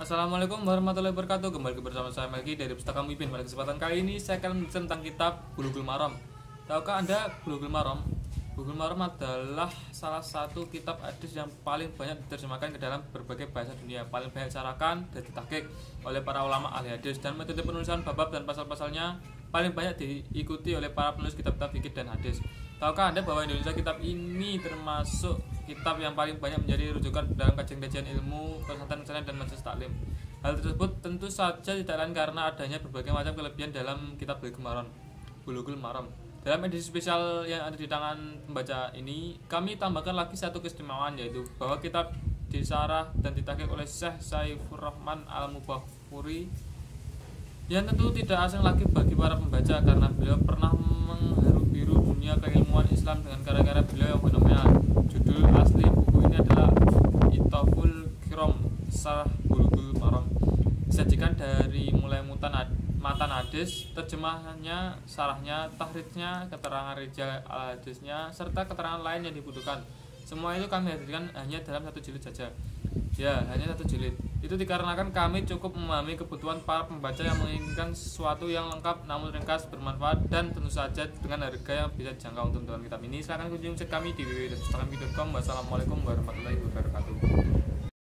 Assalamualaikum warahmatullahi wabarakatuh. Kembali bersama saya Melki dari Pustaka Mipin Pada kesempatan kali ini saya akan menjelaskan tentang kitab Bulughul Maram. Tahukah anda Bulughul Maram? Bulughul Maram adalah salah satu kitab hadis yang paling banyak diterjemahkan ke dalam berbagai bahasa dunia. Paling banyak disarakan dan ditahkik oleh para ulama ahli hadis. Dan metode penulisan bab dan pasal-pasalnya paling banyak diikuti oleh para penulis kitab-kitab dan hadis Tahukah Anda bahwa Indonesia kitab ini termasuk kitab yang paling banyak menjadi rujukan dalam kajian-kajian ilmu, kesehatan, dan majelis taklim. Hal tersebut tentu saja tidak lain karena adanya berbagai macam kelebihan dalam kitab Bulughul Maram. Bulughul Maram. Dalam edisi spesial yang ada di tangan pembaca ini, kami tambahkan lagi satu keistimewaan yaitu bahwa kitab disarah dan ditagih oleh Syekh Saifur Rahman Al-Mubafuri yang tentu tidak asing lagi bagi para pembaca karena Islam dengan karya-karya beliau yang fenomenal. Judul asli buku ini adalah Itaful Kiram Sarah Bulbul Maram. Disajikan dari mulai mutan ad, matan hadis, terjemahannya, sarahnya, tahridnya, keterangan rijal al hadisnya, serta keterangan lain yang dibutuhkan. Semua itu kami hadirkan hanya dalam satu jilid saja. Ya, hanya satu jilid. Itu dikarenakan kami cukup memahami kebutuhan para pembaca yang menginginkan sesuatu yang lengkap namun ringkas, bermanfaat dan tentu saja dengan harga yang bisa dijangkau untuk teman kitab ini. Silahkan kunjungi kami di www.pustakamiki.com. Wassalamualaikum warahmatullahi wabarakatuh.